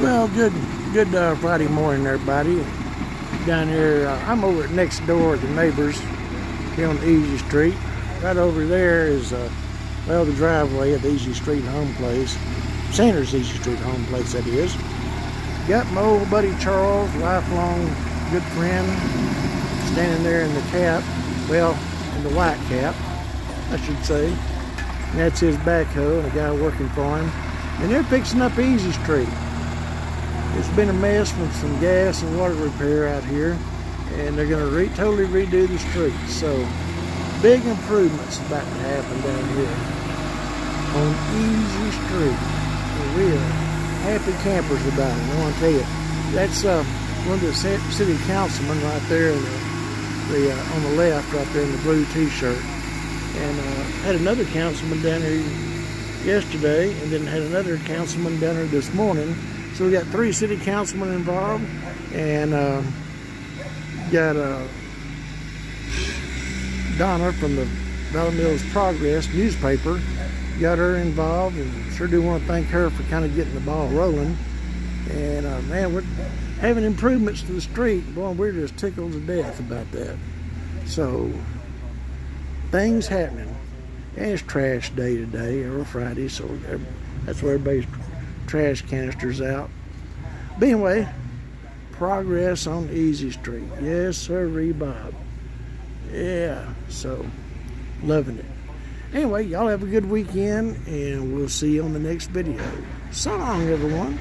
Well, good good uh, Friday morning, everybody. Down here, uh, I'm over next door at the neighbors here on Easy Street. Right over there is, uh, well, the driveway of the Easy Street home place. Sanders Easy Street home place, that is. Got my old buddy Charles, lifelong good friend, standing there in the cap. Well, in the white cap, I should say. And that's his backhoe and a guy working for him. And they're fixing up Easy Street. It's been a mess with some gas and water repair out here, and they're going to re totally redo the street. So, big improvements about to happen down here on Easy Street. And are happy campers about it. I want to tell you, that's uh, one of the city councilmen right there, in the, the uh, on the left, right there in the blue T-shirt, and uh, had another councilman down here yesterday, and then had another councilman down here this morning so we got three city councilmen involved, and uh, got uh, Donna from the Valley Mills Progress newspaper. Got her involved, and sure do want to thank her for kind of getting the ball rolling. And uh, man, we're having improvements to the street. Boy, we're just tickled to death about that. So things happening. And it's trash day today, or Friday, so that's where everybody's trash canisters out. But anyway, progress on Easy Street. Yes, sir, Bob. Yeah, so loving it. Anyway, y'all have a good weekend, and we'll see you on the next video. So long, everyone.